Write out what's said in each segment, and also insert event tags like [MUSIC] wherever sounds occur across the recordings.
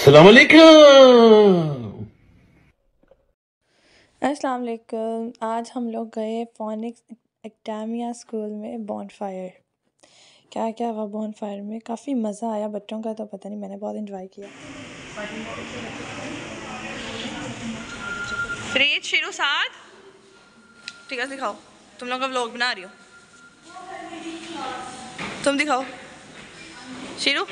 अस्सलाम वालेकुम अस्सलाम वालेकुम आज हम लोग गए फोनिक्स एकेडमिया स्कूल में बॉनफायर क्या क्या हुआ बॉनफायर में? काफ़ी मज़ा आया बच्चों का तो पता नहीं मैंने बहुत इन्जॉय किया। फ्रीज शिरू साथ ठीक है दिखाओ। तुम लोग का व्लॉग बना रही हो? तुम दिखाओ। शिरू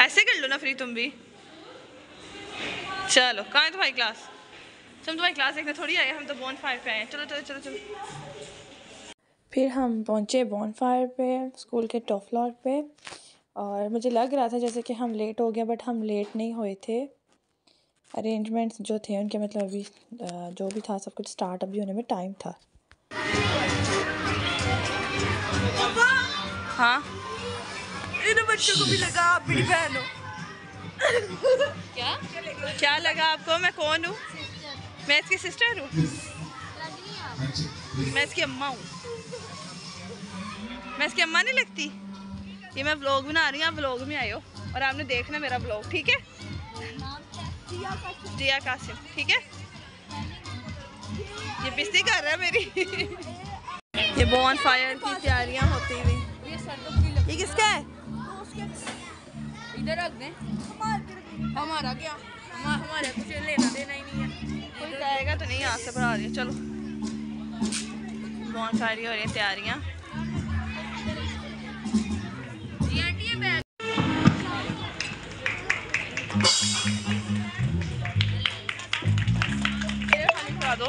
ऐसे कर लो ना फ्री तुम भी। चलो कहाँ है तुम्हारी क्लास तुम तुम्हारी क्लास देखने थोड़ी आए हम तो बॉन फायर पे आए चलो चलो चलो चलो। फिर हम पहुँचे बॉनफायर पे स्कूल के टॉप फ्लोर पे। और मुझे लग रहा था जैसे कि हम लेट हो गए बट हम लेट नहीं हुए थे। अरेंजमेंट्स जो थे उनके मतलब अभी जो भी था सब कुछ स्टार्ट अभी होने में टाइम था। हाँ। इन बच्चों को भी लगा आप मेरी बहन। हो क्या? क्या लगा आपको? मैं कौन हूँ? मैं इसकी सिस्टर हूँ? मैं इसकी अम्मा हूँ। मैं इसकी अम्मा नहीं लगती? ये मैं व्लॉग बना रही हूँ आप व्लॉग में आए हो। और आपने देखना मेरा ब्लॉग ठीक है? जिया कासिम ठीक है? ये बिस्ती कर रहा है मेरी। [LAUGHS] ये बॉन फायर की तैयारियाँ होती हुई। ये किसका है? इधर रख दें। हमारा क्या? हम हमारे कुछ लेना देना ही नहीं है। कोई कहेगा तो नहीं यहाँ से बढ़ा रही चलो। बहुत सारी हो रही हैं तैयारियाँ। दो।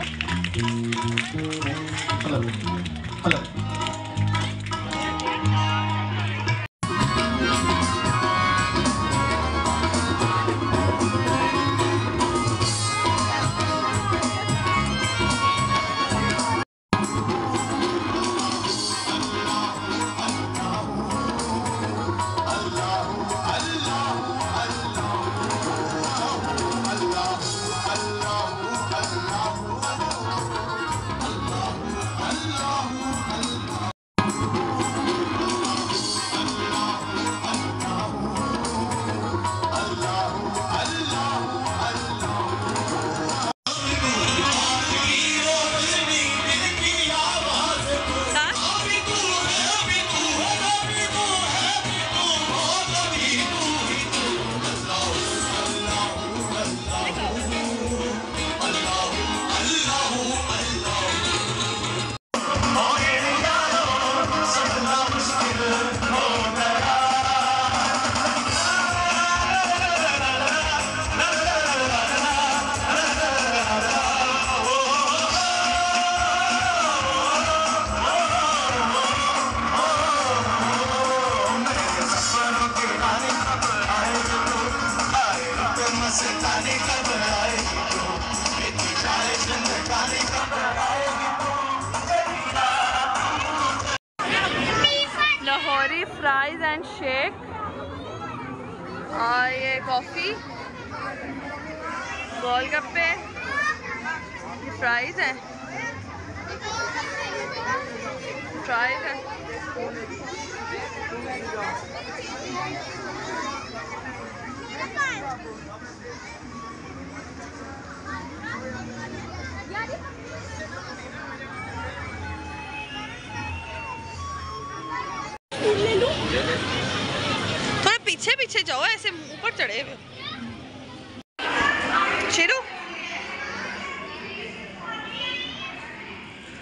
लाहौरी फ्राइज एंड शेक और ये कॉफ़ी गोलगप्पे ये फ्राइज हैं। फ्राइज है। थोड़ा पीछे पीछे जाओ ऐसे ऊपर चढ़े हुए। शिरू?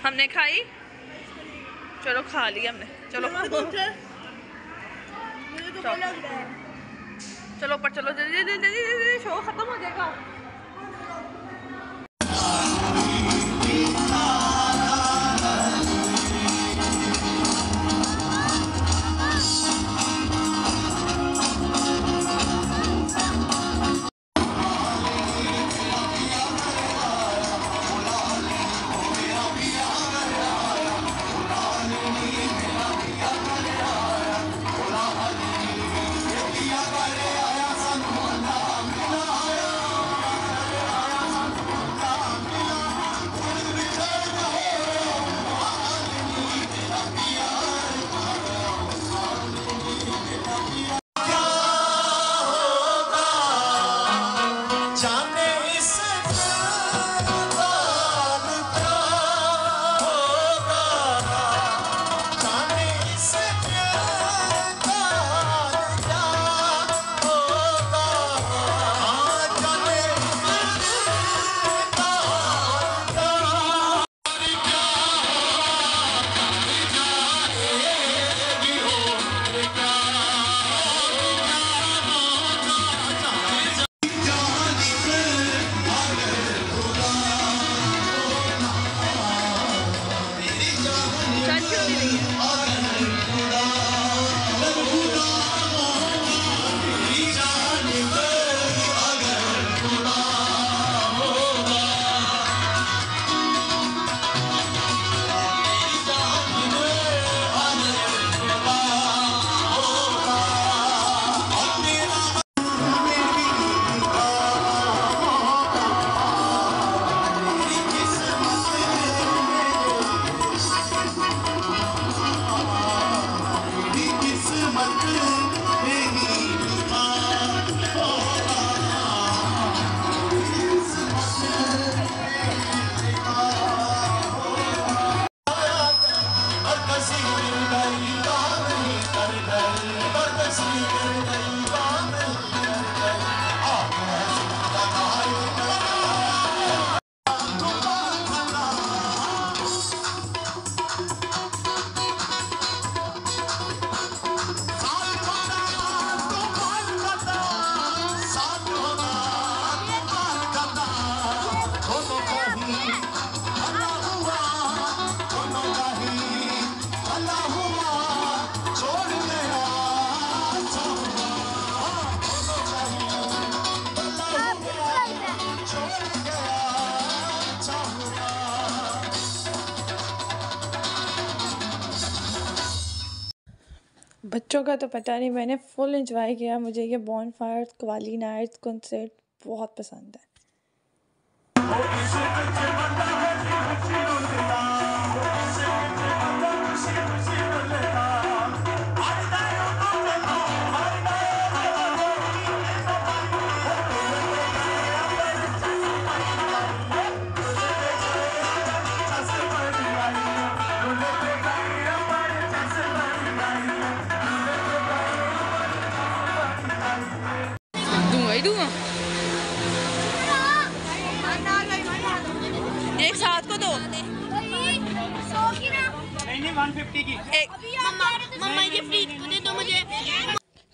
हमने खाई? चलो खा ली हमने। चलो। चलो ऊपर चलो जल्दी जल्दी जल्दी जल्दी शो खत्म हो जाएगा। बच्चों का तो पता नहीं, मैंने फुल इंजॉय किया। मुझे ये बॉन फायर कवाली नाइट कंसर्ट बहुत पसंद है।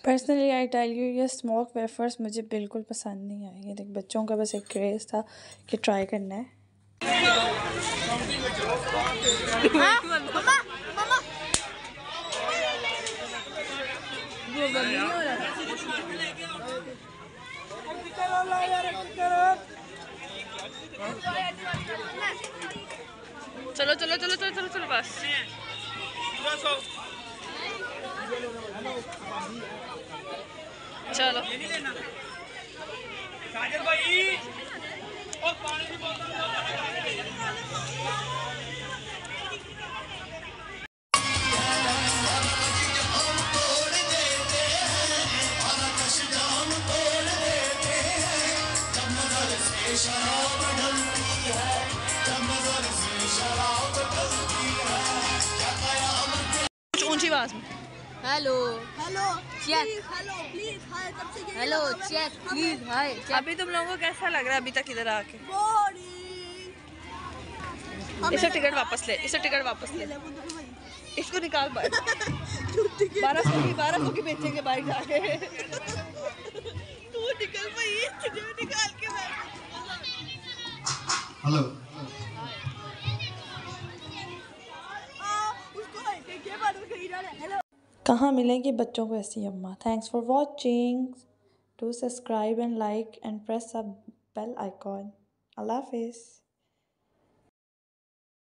पर्सनली आई टेल यू ये स्मोक वेफर्स मुझे बिल्कुल पसंद नहीं आए ये देख, बच्चों का बस एक क्रेज़ था कि ट्राई करना है? चलो चलो चलो चलो चलो चलो बस। चलो। कुछ ऊँची आवाज़ में। Hello. Hello. Please hello please hi तब से हेलो। चेक प्लीज़ हाय अभी तुम लोगों को कैसा लग रहा है अभी तक इधर आके? इसे टिकट वापस ले इसे टिकट वापस ले। इसको निकाल बाहर [LAUGHS] टिकट बारह सौ की [LAUGHS] बारह सौ की बेचेंगे बाहर जाके। तू निकल भाई तुझे निकाल के हेलो कहाँ मिलेंगी बच्चों को ऐसी अम्मा? Thanks for watching to subscribe and like and press a bell icon अल्लाह हाफिज़.